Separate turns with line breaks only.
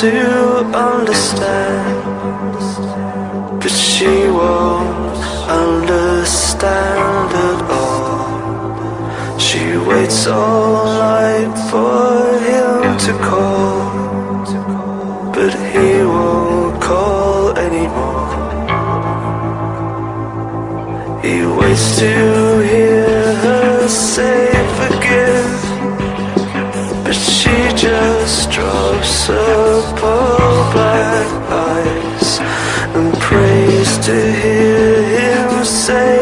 to understand, but she won't understand at all. She waits all night for him to call, but he won't call anymore. He waits to But she just drops her pearl black eyes And prays to hear him say